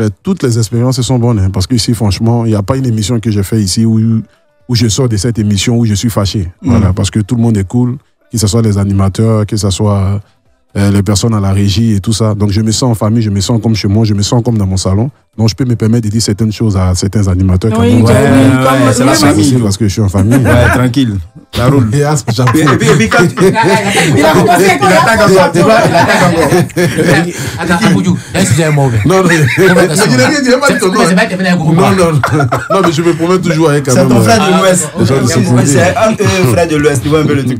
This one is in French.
Mais toutes les expériences sont bonnes, hein, parce que ici, franchement, il n'y a pas une émission que j'ai fait ici où, où je sors de cette émission où je suis fâché. Voilà, parce que tout le monde est cool, que ce soit les animateurs, que ce soit euh, les personnes à la régie et tout ça. Donc je me sens en famille, je me sens comme chez moi, je me sens comme dans mon salon. Donc je peux me permettre de dire certaines choses à certains animateurs. Oui, quand ouais, même. oui, comme- c'est la famille. parce que je suis en famille. Ouais, tranquille. Ça roule. Et as, j'avoue. Et puis, et puis quand tu- Il a commencé Il attaque encore, il attaque encore. Attends, Aboudjou, a un mauvais. Non, non, Mais il a rien dit, il a pas dit ton nom. C'est pas terminé avec Non, non, non, mais je me promets toujours avec quand C'est ton euh, frère de l'Ouest. C'est c'est un euh, frère de l'Ouest, tu vois un peu le truc.